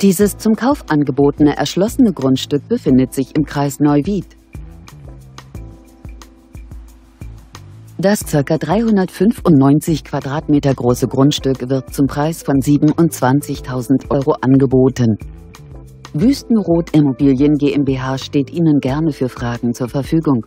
Dieses zum Kauf angebotene erschlossene Grundstück befindet sich im Kreis Neuwied. Das ca. 395 Quadratmeter große Grundstück wird zum Preis von 27.000 Euro angeboten. Wüstenrot Immobilien GmbH steht Ihnen gerne für Fragen zur Verfügung.